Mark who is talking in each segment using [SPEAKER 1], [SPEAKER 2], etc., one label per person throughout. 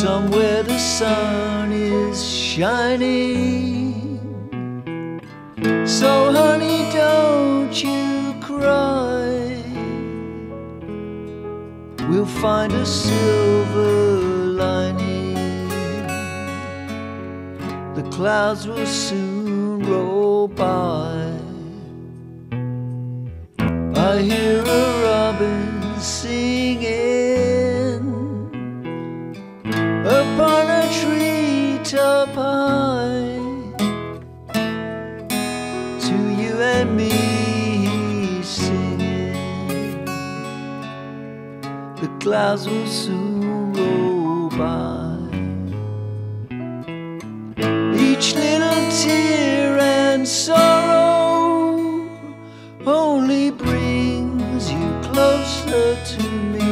[SPEAKER 1] Somewhere the sun is shining. So, honey, don't you cry. We'll find a silver lining. The clouds will soon treetop high. To you and me singing. The clouds will soon roll by. Each little tear and sorrow only brings you closer to me.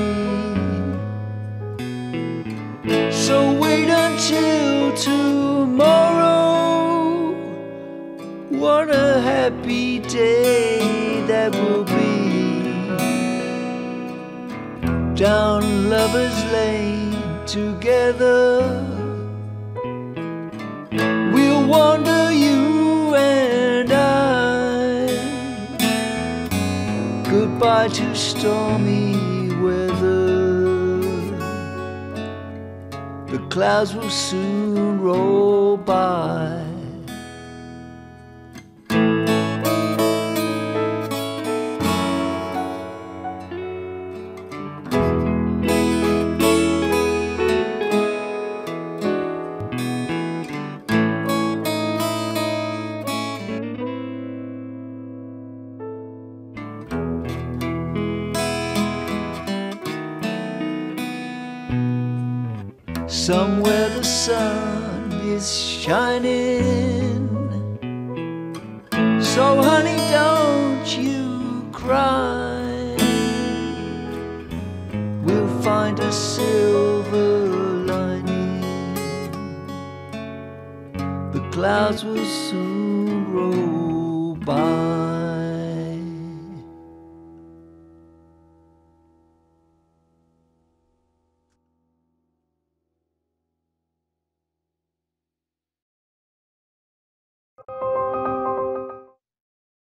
[SPEAKER 1] Tomorrow. What a happy day that will be. Down Lover's Lane together. We'll wander, you and I. Goodbye to stormy weather. The clouds will soon roll by. Somewhere the sun is shining. So, honey, don't you cry. We'll find a silver lining. The clouds will soon roll by.